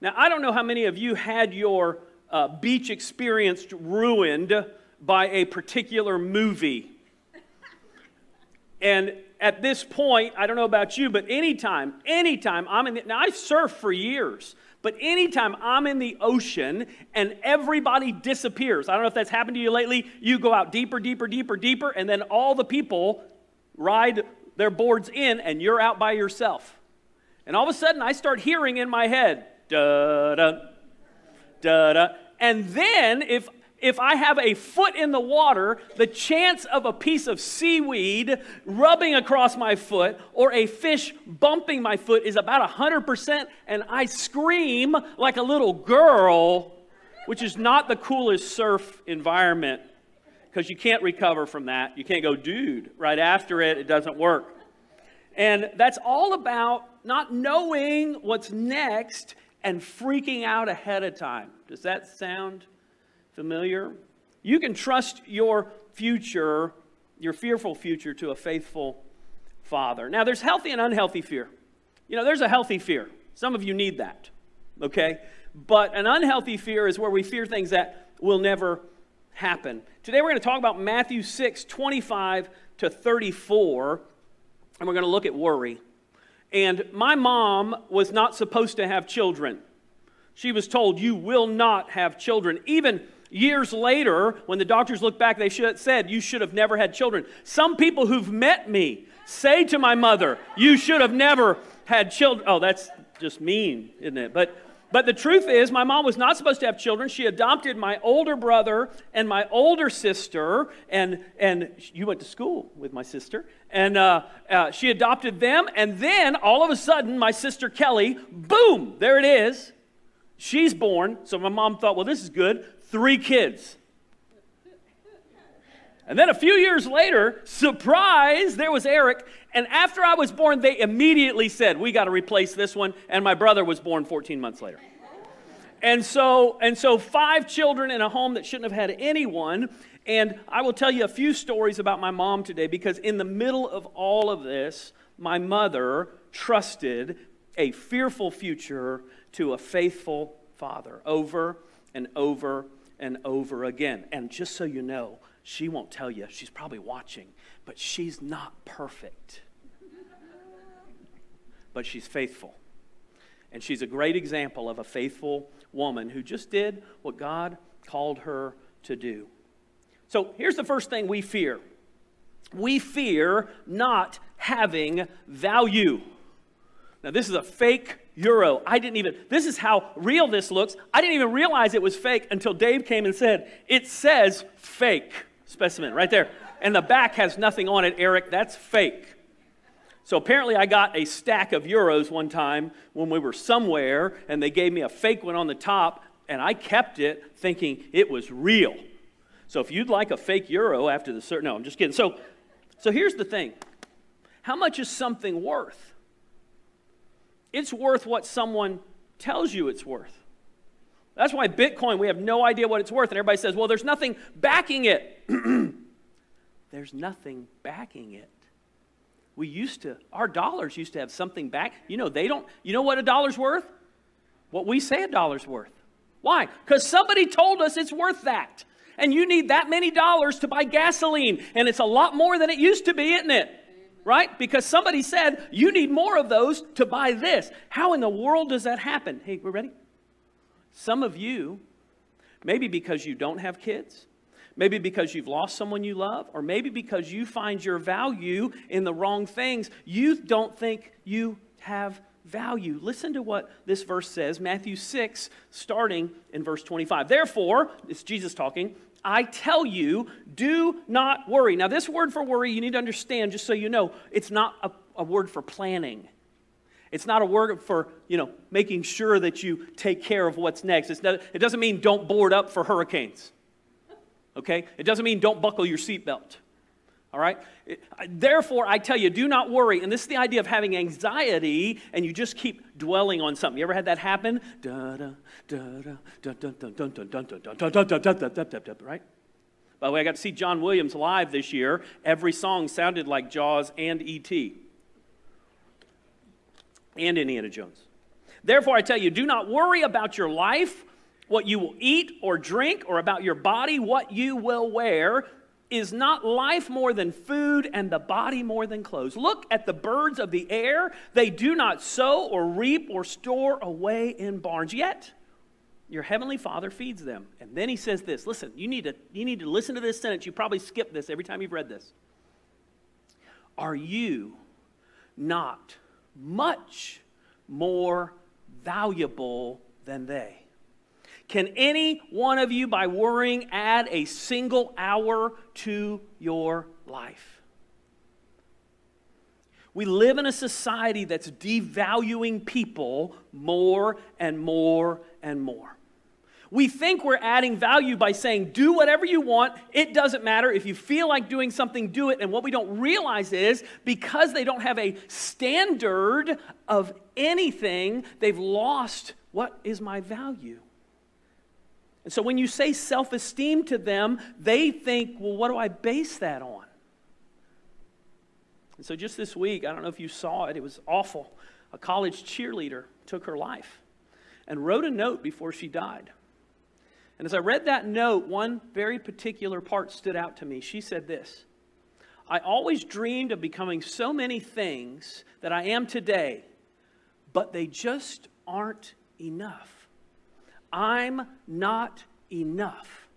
Now, I don't know how many of you had your uh, beach experience ruined by a particular movie. And at this point, I don't know about you, but anytime, anytime I'm in the, now I surfed for years, but anytime I'm in the ocean and everybody disappears, I don't know if that's happened to you lately, you go out deeper, deeper, deeper, deeper, and then all the people ride their boards in and you're out by yourself. And all of a sudden I start hearing in my head, da da, da da. And then if if I have a foot in the water, the chance of a piece of seaweed rubbing across my foot or a fish bumping my foot is about 100%, and I scream like a little girl, which is not the coolest surf environment because you can't recover from that. You can't go, dude, right after it, it doesn't work. And that's all about not knowing what's next and freaking out ahead of time. Does that sound Familiar? You can trust your future, your fearful future, to a faithful father. Now, there's healthy and unhealthy fear. You know, there's a healthy fear. Some of you need that, okay? But an unhealthy fear is where we fear things that will never happen. Today, we're going to talk about Matthew 6 25 to 34, and we're going to look at worry. And my mom was not supposed to have children. She was told, You will not have children. Even Years later, when the doctors look back, they said, You should have never had children. Some people who've met me say to my mother, You should have never had children. Oh, that's just mean, isn't it? But, but the truth is, my mom was not supposed to have children. She adopted my older brother and my older sister, and, and you went to school with my sister. And uh, uh, she adopted them, and then all of a sudden, my sister Kelly, boom, there it is. She's born. So my mom thought, well, this is good three kids. And then a few years later, surprise, there was Eric. And after I was born, they immediately said, We got to replace this one. And my brother was born 14 months later. And so, and so, five children in a home that shouldn't have had anyone. And I will tell you a few stories about my mom today because, in the middle of all of this, my mother trusted a fearful future to a faithful father over and over and over again. And just so you know, she won't tell you, she's probably watching, but she's not perfect. but she's faithful. And she's a great example of a faithful woman who just did what God called her to do. So here's the first thing we fear we fear not having value. Now, this is a fake euro. I didn't even, this is how real this looks. I didn't even realize it was fake until Dave came and said, it says fake specimen right there. And the back has nothing on it, Eric. That's fake. So apparently, I got a stack of euros one time when we were somewhere, and they gave me a fake one on the top, and I kept it thinking it was real. So if you'd like a fake euro after the certain, no, I'm just kidding. So, so here's the thing: how much is something worth? it's worth what someone tells you it's worth. That's why Bitcoin, we have no idea what it's worth. And everybody says, well, there's nothing backing it. there's nothing backing it. We used to, our dollars used to have something back. You know, they don't, you know what a dollar's worth? What we say a dollar's worth. Why? Because somebody told us it's worth that. And you need that many dollars to buy gasoline. And it's a lot more than it used to be, isn't it? right? Because somebody said, you need more of those to buy this. How in the world does that happen? Hey, we're ready? Some of you, maybe because you don't have kids, maybe because you've lost someone you love, or maybe because you find your value in the wrong things, you don't think you have value. Listen to what this verse says Matthew 6, starting in verse 25. Therefore, it's Jesus talking, I tell you, do not worry. Now, this word for worry, you need to understand, just so you know, it's not a, a word for planning. It's not a word for, you know, making sure that you take care of what's next. Not, it doesn't mean don't board up for hurricanes. Okay? It doesn't mean don't buckle your seatbelt. All right? Therefore, I tell you, do not worry. And this is the idea of having anxiety and you just keep dwelling on something. You ever had that happen? Right? By the way, I got to see John Williams live this year. Every song sounded like Jaws and E.T. and Indiana Jones. Therefore, I tell you, do not worry about your life, what you will eat or drink, or about your body, what you will wear. Is not life more than food and the body more than clothes? Look at the birds of the air. They do not sow or reap or store away in barns. Yet, your heavenly Father feeds them. And then he says this listen, you need, to, you need to listen to this sentence. You probably skip this every time you've read this. Are you not much more valuable than they? Can any one of you, by worrying, add a single hour to your life? We live in a society that's devaluing people more and more and more. We think we're adding value by saying, do whatever you want. It doesn't matter. If you feel like doing something, do it. And what we don't realize is because they don't have a standard of anything, they've lost what is my value. And so when you say self esteem to them, they think, well, what do I base that on? And so just this week, I don't know if you saw it, it was awful. A college cheerleader took her life and wrote a note before she died. And as I read that note, one very particular part stood out to me. She said this I always dreamed of becoming so many things that I am today, but they just aren't enough. I'm not enough.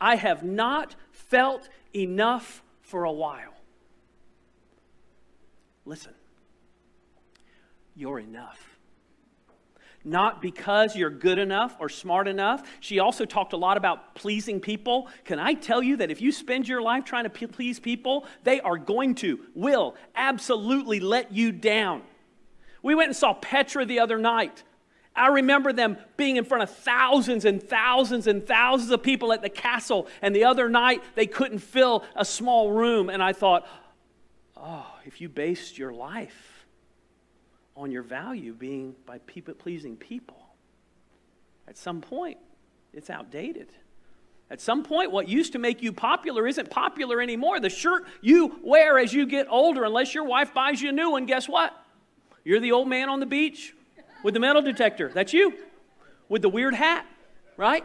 I have not felt enough for a while. Listen, you're enough not because you're good enough or smart enough. She also talked a lot about pleasing people. Can I tell you that if you spend your life trying to please people, they are going to, will, absolutely let you down. We went and saw Petra the other night. I remember them being in front of thousands and thousands and thousands of people at the castle, and the other night they couldn't fill a small room. And I thought, oh, if you based your life on your value being by people pleasing people, at some point it's outdated. At some point, what used to make you popular isn't popular anymore. The shirt you wear as you get older, unless your wife buys you a new one, guess what? You're the old man on the beach with the metal detector. That's you. With the weird hat, right?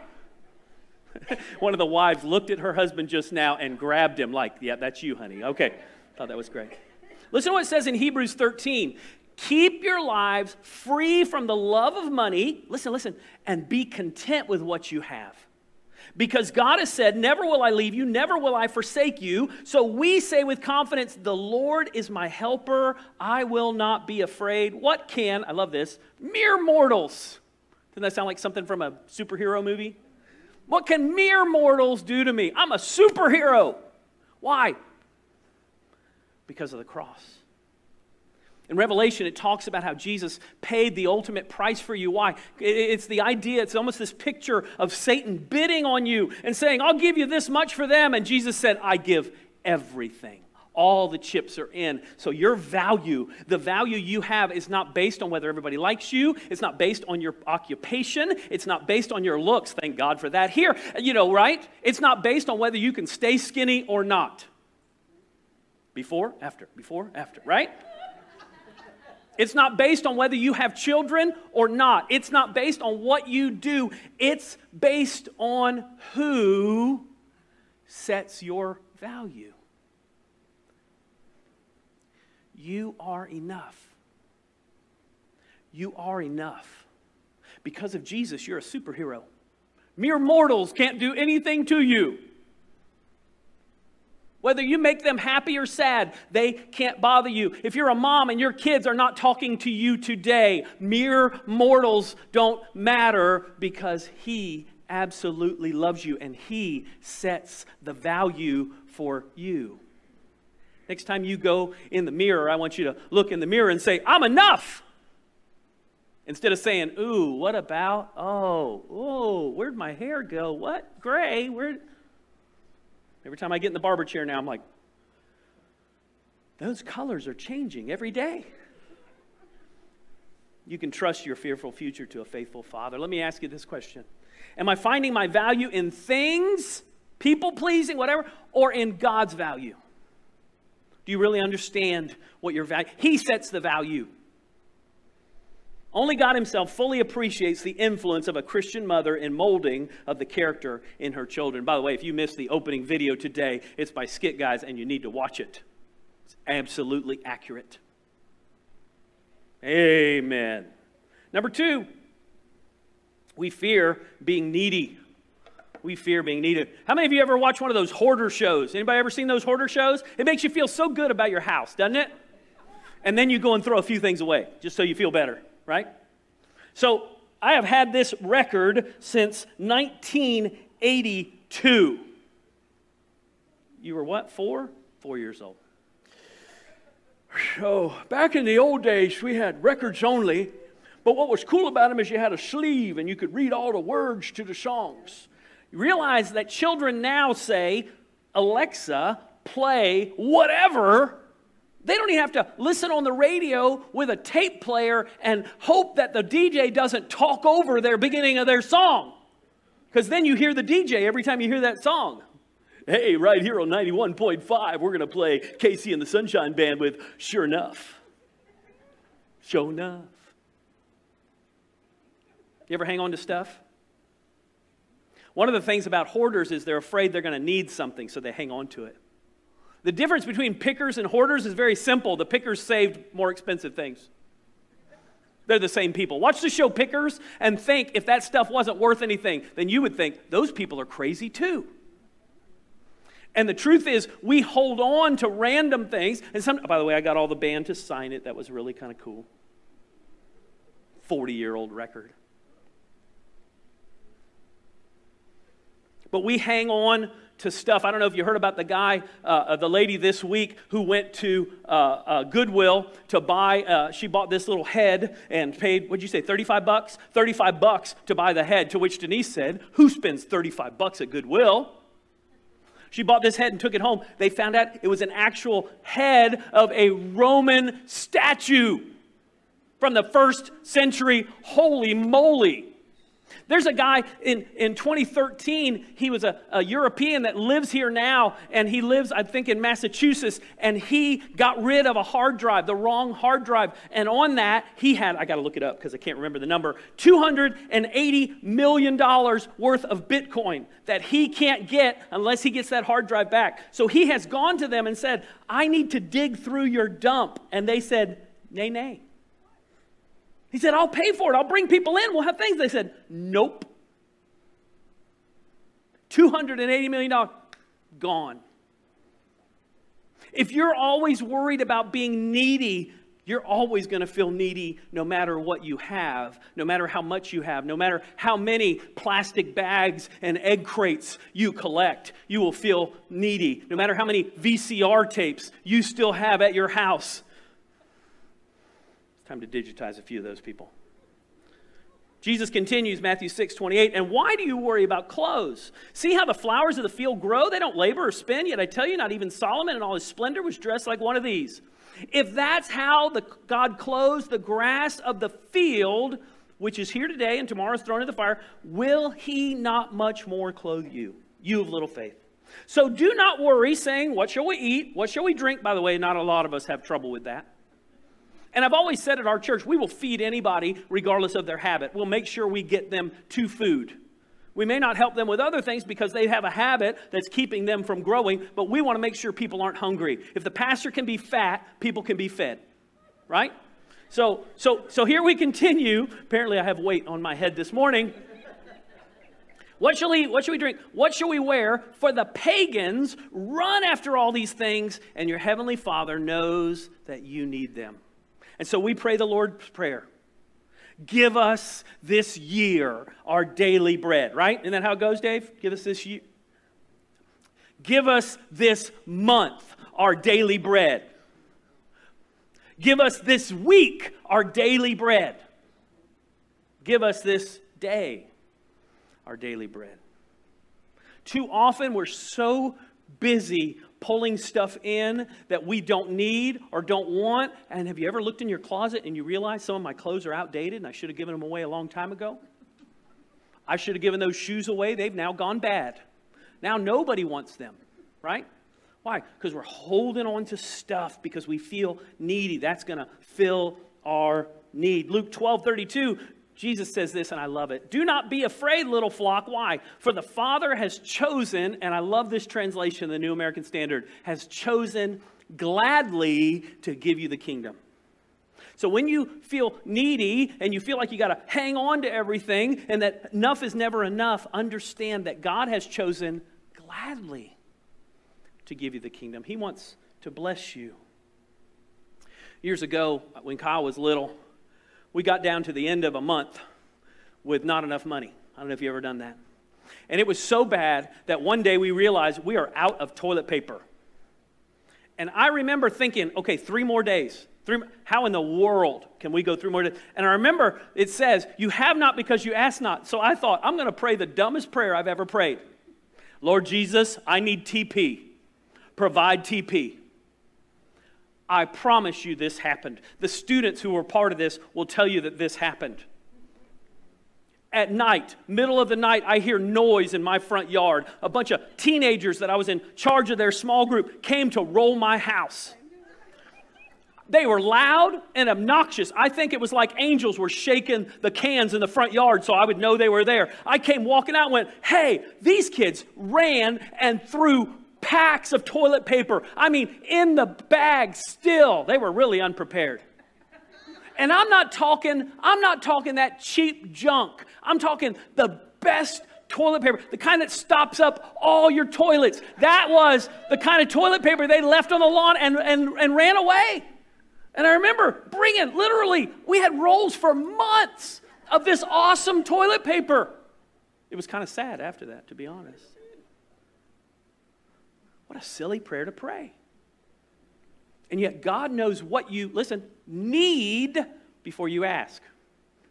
One of the wives looked at her husband just now and grabbed him, like, yeah, that's you, honey. Okay. Thought that was great. Listen to what it says in Hebrews 13. Keep your lives free from the love of money. Listen, listen, and be content with what you have. Because God has said, Never will I leave you, never will I forsake you. So we say with confidence, The Lord is my helper. I will not be afraid. What can, I love this, mere mortals, doesn't that sound like something from a superhero movie? What can mere mortals do to me? I'm a superhero. Why? Because of the cross. In Revelation, it talks about how Jesus paid the ultimate price for you. Why? It's the idea, it's almost this picture of Satan bidding on you and saying, I'll give you this much for them. And Jesus said, I give everything. All the chips are in. So your value, the value you have, is not based on whether everybody likes you. It's not based on your occupation. It's not based on your looks. Thank God for that. Here, you know, right? It's not based on whether you can stay skinny or not. Before, after, before, after, right? It's not based on whether you have children or not. It's not based on what you do. It's based on who sets your value. You are enough. You are enough. Because of Jesus, you're a superhero. Mere mortals can't do anything to you. Whether you make them happy or sad, they can't bother you. If you're a mom and your kids are not talking to you today, mere mortals don't matter because He absolutely loves you and He sets the value for you. Next time you go in the mirror, I want you to look in the mirror and say, I'm enough. Instead of saying, ooh, what about, oh, oh, where'd my hair go? What? Gray? Where? Every time I get in the barber chair now, I'm like, those colors are changing every day. You can trust your fearful future to a faithful father. Let me ask you this question Am I finding my value in things, people pleasing, whatever, or in God's value? Do you really understand what your value? He sets the value. Only God Himself fully appreciates the influence of a Christian mother in molding of the character in her children. By the way, if you missed the opening video today, it's by Skit Guys, and you need to watch it. It's absolutely accurate. Amen. Number two, we fear being needy. We fear being needy. How many of you ever watch one of those hoarder shows? Anybody ever seen those hoarder shows? It makes you feel so good about your house, doesn't it? And then you go and throw a few things away just so you feel better right? So I have had this record since 1982. You were what, four? Four years old. So back in the old days, we had records only. But what was cool about them is you had a sleeve and you could read all the words to the songs. You realize that children now say, Alexa, play whatever they don't even have to listen on the radio with a tape player and hope that the DJ doesn't talk over their beginning of their song. Because then you hear the DJ every time you hear that song. Hey, right here on 91.5, we're going to play KC and the Sunshine Band with Sure Enough. Sure Enough. You ever hang on to stuff? One of the things about hoarders is they're afraid they're going to need something, so they hang on to it. The difference between pickers and hoarders is very simple. The pickers saved more expensive things. They're the same people. Watch the show Pickers and think if that stuff wasn't worth anything, then you would think those people are crazy too. And the truth is, we hold on to random things. And some, by the way, I got all the band to sign it. That was really kind of cool. 40 year old record. But we hang on to stuff. I don't know if you heard about the guy, uh, uh, the lady this week who went to uh, uh Goodwill to buy, uh, she bought this little head and paid, what'd you say, 35 bucks? 35 bucks to buy the head, to which Denise said, Who spends 35 bucks at Goodwill? She bought this head and took it home. They found out it was an actual head of a Roman statue from the first century. Holy moly. There's a guy in, in 2013, he was a, a European that lives here now, and he lives, I think, in Massachusetts, and he got rid of a hard drive, the wrong hard drive. And on that, he had, I got to look it up because I can't remember the number, $280 million worth of Bitcoin that he can't get unless he gets that hard drive back. So he has gone to them and said, I need to dig through your dump. And they said, nay, nay. He said, I'll pay for it. I'll bring people in. We'll have things. They said, Nope. $280 million gone. If you're always worried about being needy, you're always going to feel needy no matter what you have, no matter how much you have, no matter how many plastic bags and egg crates you collect, you will feel needy. No matter how many VCR tapes you still have at your house, Time to digitize a few of those people. Jesus continues, Matthew 6, 28, and why do you worry about clothes? See how the flowers of the field grow? They don't labor or spin, yet I tell you, not even Solomon in all his splendor was dressed like one of these. If that's how the, God clothes the grass of the field, which is here today and tomorrow is thrown into the fire, will he not much more clothe you, you of little faith? So do not worry, saying, What shall we eat? What shall we drink? By the way, not a lot of us have trouble with that. And I've always said at our church, we will feed anybody regardless of their habit. We'll make sure we get them to food. We may not help them with other things because they have a habit that's keeping them from growing, but we want to make sure people aren't hungry. If the pastor can be fat, people can be fed. Right? So, so, so here we continue. Apparently, I have weight on my head this morning. What shall we eat? What shall we drink? What shall we wear? For the pagans run after all these things, and your heavenly Father knows that you need them. And so we pray the Lord's Prayer. Give us this year our daily bread, right? Isn't that how it goes, Dave? Give us this year. Give us this month our daily bread. Give us this week our daily bread. Give us this day our daily bread. Too often we're so busy pulling stuff in that we don't need or don't want. And have you ever looked in your closet and you realize some of my clothes are outdated and I should have given them away a long time ago? I should have given those shoes away. They've now gone bad. Now nobody wants them, right? Why? Because we're holding on to stuff because we feel needy. That's going to fill our need. Luke 12 32, Jesus says this, and I love it. Do not be afraid, little flock. Why? For the Father has chosen, and I love this translation, the New American Standard, has chosen gladly to give you the kingdom. So when you feel needy and you feel like you got to hang on to everything and that enough is never enough, understand that God has chosen gladly to give you the kingdom. He wants to bless you. Years ago, when Kyle was little, we got down to the end of a month with not enough money. I don't know if you've ever done that. And it was so bad that one day we realized we are out of toilet paper. And I remember thinking, okay, three more days. Three, how in the world can we go through more? Days? And I remember it says, You have not because you ask not. So I thought, I'm going to pray the dumbest prayer I've ever prayed. Lord Jesus, I need TP. Provide TP. I promise you this happened. The students who were part of this will tell you that this happened. At night, middle of the night, I hear noise in my front yard. A bunch of teenagers that I was in charge of their small group came to roll my house. They were loud and obnoxious. I think it was like angels were shaking the cans in the front yard so I would know they were there. I came walking out and went, Hey, these kids ran and threw packs of toilet paper. I mean, in the bag still. They were really unprepared. And I'm not talking, I'm not talking that cheap junk. I'm talking the best toilet paper, the kind that stops up all your toilets. That was the kind of toilet paper they left on the lawn and, and, and ran away. And I remember bringing, literally, we had rolls for months of this awesome toilet paper. It was kind of sad after that, to be honest. What a silly prayer to pray. And yet, God knows what you, listen, need before you ask.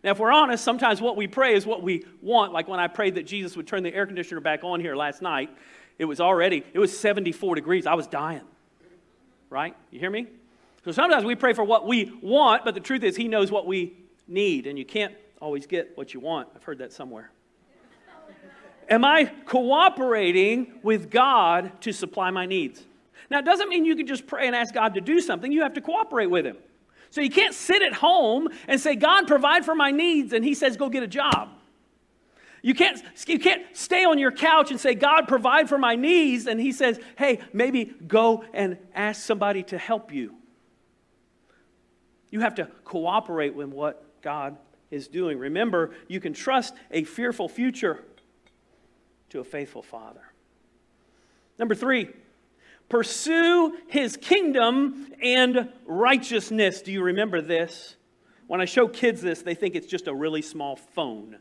Now, if we're honest, sometimes what we pray is what we want. Like when I prayed that Jesus would turn the air conditioner back on here last night, it was already, it was 74 degrees. I was dying. Right? You hear me? So sometimes we pray for what we want, but the truth is, He knows what we need, and you can't always get what you want. I've heard that somewhere. Am I cooperating with God to supply my needs? Now, it doesn't mean you can just pray and ask God to do something. You have to cooperate with Him. So you can't sit at home and say, God, provide for my needs, and He says, go get a job. You can't, you can't stay on your couch and say, God, provide for my needs, and He says, hey, maybe go and ask somebody to help you. You have to cooperate with what God is doing. Remember, you can trust a fearful future to a faithful Father. Number three, pursue his kingdom and righteousness. Do you remember this? When I show kids this, they think it's just a really small phone.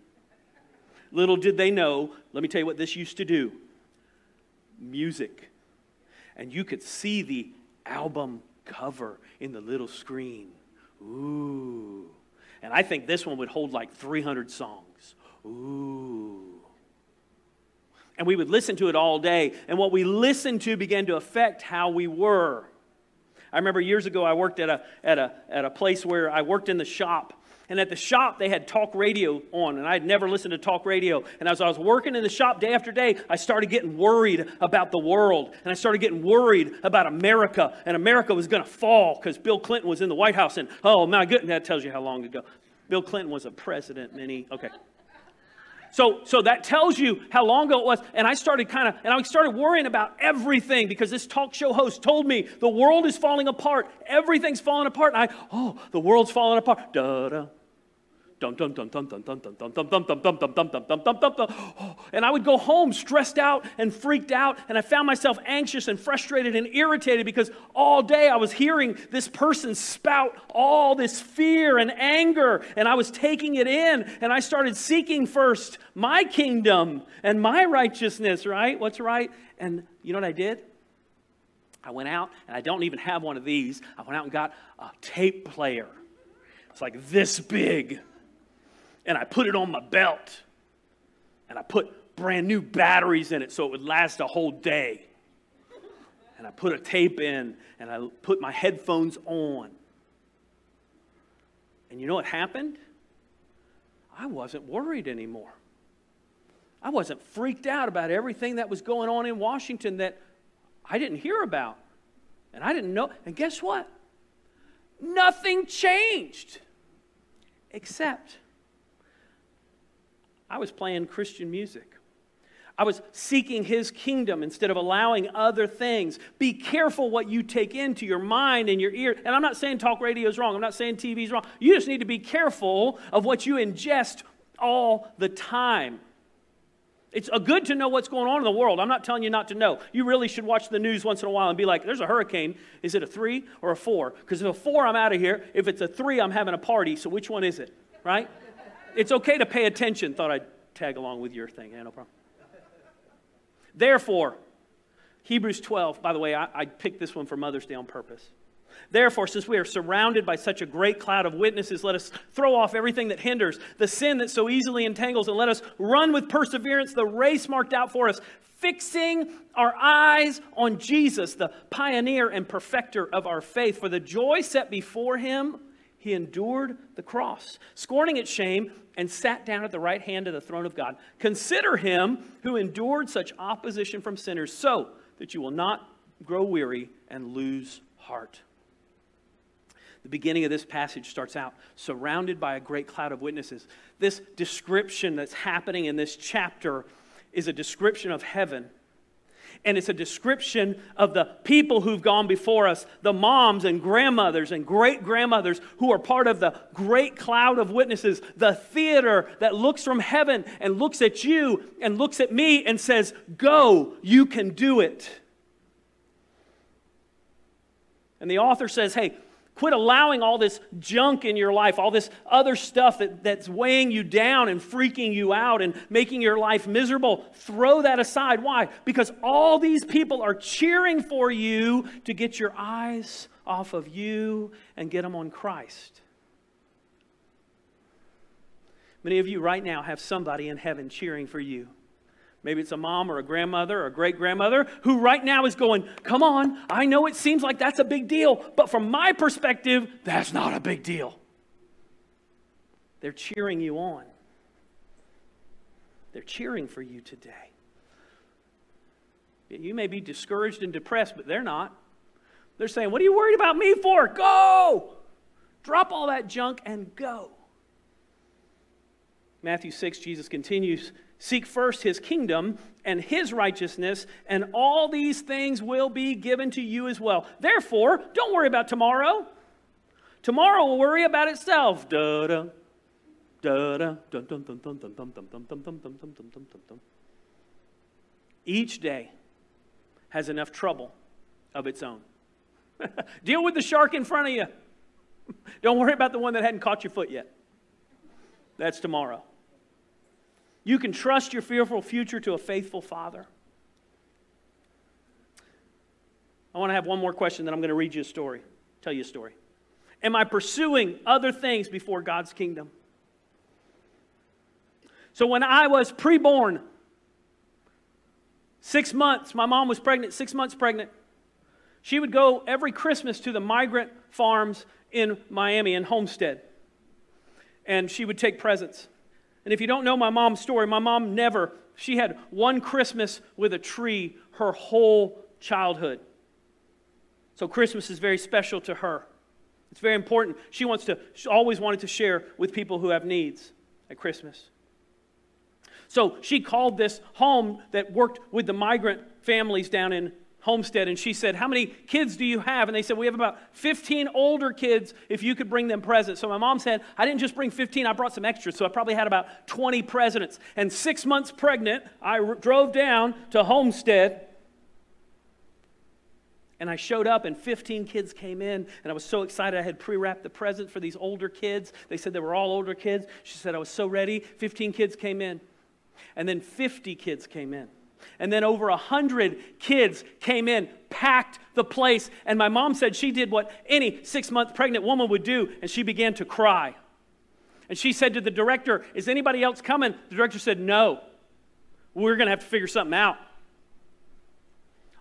Little did they know, let me tell you what this used to do music. And you could see the album cover in the little screen. Ooh. And I think this one would hold like 300 songs. Ooh. And we would listen to it all day. And what we listened to began to affect how we were. I remember years ago, I worked at a, at a, at a place where I worked in the shop. And at the shop, they had talk radio on, and I had never listened to talk radio. And as I was working in the shop day after day, I started getting worried about the world. And I started getting worried about America. And America was going to fall because Bill Clinton was in the White House. And oh, my goodness, that tells you how long ago. Bill Clinton was a president, he, okay. So, so that tells you how long ago it was. And I started kind of, and I started worrying about everything because this talk show host told me the world is falling apart. Everything's falling apart. And I, oh, the world's falling apart. Da da Dum dum dum dum dum dum dum dum dum dum dum dum dum dum dum dum dum dum dum. And I would go home stressed out and freaked out, and I found myself anxious and frustrated and irritated because all day I was hearing this person spout all this fear and anger, and I was taking it in, and I started seeking first my kingdom and my righteousness, right? What's right? And you know what I did? I went out, and I don't even have one of these. I went out and got a tape player. It's like this big and I put it on my belt. And I put brand new batteries in it so it would last a whole day. And I put a tape in and I put my headphones on. And you know what happened? I wasn't worried anymore. I wasn't freaked out about everything that was going on in Washington that I didn't hear about. And I didn't know. And guess what? Nothing changed. Except I was playing Christian music. I was seeking his kingdom instead of allowing other things. Be careful what you take into your mind and your ear. And I'm not saying talk radio is wrong. I'm not saying TV is wrong. You just need to be careful of what you ingest all the time. It's a good to know what's going on in the world. I'm not telling you not to know. You really should watch the news once in a while and be like, there's a hurricane. Is it a three or a four? Because if a four, I'm out of here. If it's a three, I'm having a party. So which one is it? Right? It's okay to pay attention. Thought I'd tag along with your thing. Yeah, no problem. Therefore, Hebrews 12, by the way, I, I picked this one for Mother's Day on purpose. Therefore, since we are surrounded by such a great cloud of witnesses, let us throw off everything that hinders, the sin that so easily entangles, and let us run with perseverance the race marked out for us, fixing our eyes on Jesus, the pioneer and perfecter of our faith. For the joy set before him, he endured the cross, scorning its shame, and sat down at the right hand of the throne of God. Consider him who endured such opposition from sinners, so that you will not grow weary and lose heart. The beginning of this passage starts out surrounded by a great cloud of witnesses. This description that's happening in this chapter is a description of heaven and it's a description of the people who've gone before us, the moms and grandmothers and great grandmothers who are part of the great cloud of witnesses, the theater that looks from heaven and looks at you and looks at me and says, Go, you can do it. And the author says, Hey, Quit allowing all this junk in your life, all this other stuff that, that's weighing you down and freaking you out and making your life miserable. Throw that aside. Why? Because all these people are cheering for you to get your eyes off of you and get them on Christ. Many of you right now have somebody in heaven cheering for you. Maybe it's a mom or a grandmother or a great grandmother who right now is going, Come on, I know it seems like that's a big deal, but from my perspective, that's not a big deal. They're cheering you on, they're cheering for you today. You may be discouraged and depressed, but they're not. They're saying, What are you worried about me for? Go! Drop all that junk and go. Matthew 6, Jesus continues Seek first his kingdom and his righteousness, and all these things will be given to you as well. Therefore, don't worry about tomorrow. Tomorrow will worry about itself. Da da. Each day has enough trouble of its own. Deal with the shark in front of you. Don't worry about the one that hadn't caught your foot yet. That's tomorrow. You can trust your fearful future to a faithful Father. I want to have one more question, then I'm going to read you a story, tell you a story. Am I pursuing other things before God's kingdom? So when I was preborn, six months, my mom was pregnant, six months pregnant. She would go every Christmas to the migrant farms in Miami and Homestead. And she would take presents. And if you don't know my mom's story, my mom never, she had one Christmas with a tree her whole childhood. So Christmas is very special to her. It's very important. She wants to, she always wanted to share with people who have needs at Christmas. So she called this home that worked with the migrant families down in Homestead, and she said, How many kids do you have? And they said, We have about 15 older kids if you could bring them presents. So my mom said, I didn't just bring 15, I brought some extras. So I probably had about 20 presents. And six months pregnant, I r- drove down to Homestead. And I showed up, and 15 kids came in, and I was so excited. I had pre wrapped the present for these older kids. They said they were all older kids. She said, I was so ready. 15 kids came in. And then 50 kids came in. And then over a hundred kids came in, packed the place. And my mom said she did what any six month pregnant woman would do, and she began to cry. And she said to the director, Is anybody else coming? The director said, No. We're going to have to figure something out.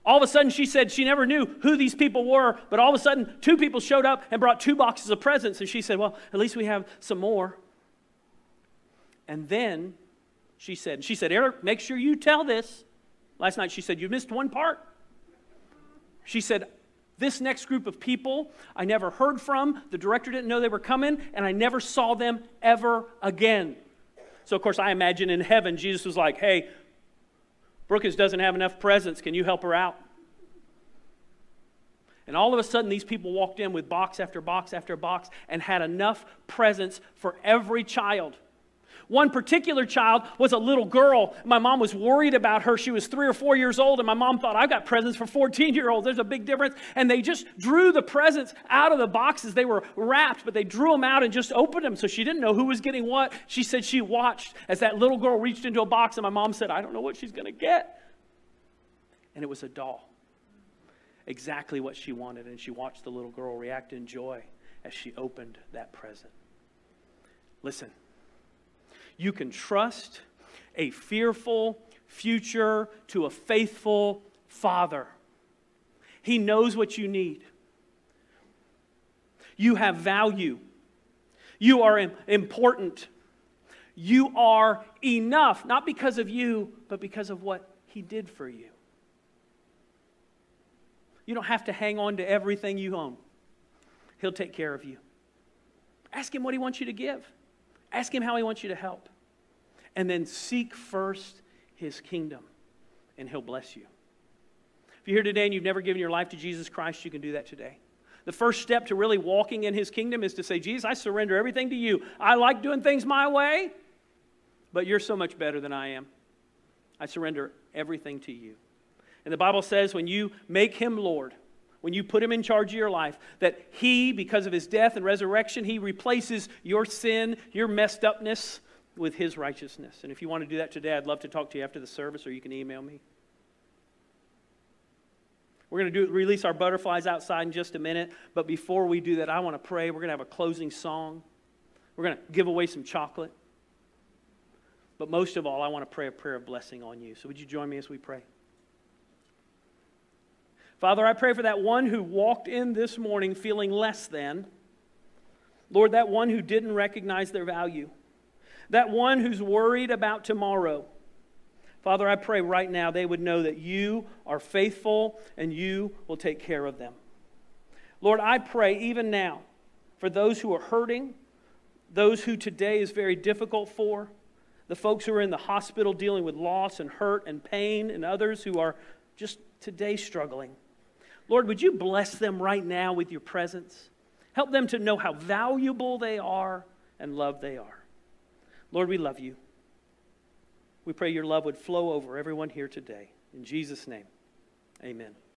All of a sudden, she said she never knew who these people were, but all of a sudden, two people showed up and brought two boxes of presents. And she said, Well, at least we have some more. And then she said, She said, Eric, make sure you tell this. Last night she said, You missed one part. She said, This next group of people I never heard from, the director didn't know they were coming, and I never saw them ever again. So, of course, I imagine in heaven, Jesus was like, hey, Brookins doesn't have enough presents. Can you help her out? And all of a sudden, these people walked in with box after box after box and had enough presents for every child. One particular child was a little girl. My mom was worried about her. She was three or four years old, and my mom thought, I've got presents for 14 year olds. There's a big difference. And they just drew the presents out of the boxes. They were wrapped, but they drew them out and just opened them. So she didn't know who was getting what. She said she watched as that little girl reached into a box, and my mom said, I don't know what she's going to get. And it was a doll. Exactly what she wanted. And she watched the little girl react in joy as she opened that present. Listen you can trust a fearful future to a faithful father. He knows what you need. You have value. You are important. You are enough, not because of you, but because of what He did for you. You don't have to hang on to everything you own, He'll take care of you. Ask Him what He wants you to give. Ask Him how He wants you to help. And then seek first His kingdom, and He'll bless you. If you're here today and you've never given your life to Jesus Christ, you can do that today. The first step to really walking in His kingdom is to say, Jesus, I surrender everything to you. I like doing things my way, but you're so much better than I am. I surrender everything to you. And the Bible says when you make Him Lord, when you put him in charge of your life, that he, because of his death and resurrection, he replaces your sin, your messed upness with his righteousness. And if you want to do that today, I'd love to talk to you after the service, or you can email me. We're going to do, release our butterflies outside in just a minute, but before we do that, I want to pray. We're going to have a closing song. We're going to give away some chocolate. But most of all, I want to pray a prayer of blessing on you. So would you join me as we pray? Father, I pray for that one who walked in this morning feeling less than. Lord, that one who didn't recognize their value. That one who's worried about tomorrow. Father, I pray right now they would know that you are faithful and you will take care of them. Lord, I pray even now for those who are hurting, those who today is very difficult for, the folks who are in the hospital dealing with loss and hurt and pain, and others who are just today struggling. Lord, would you bless them right now with your presence? Help them to know how valuable they are and loved they are. Lord, we love you. We pray your love would flow over everyone here today. In Jesus' name, amen.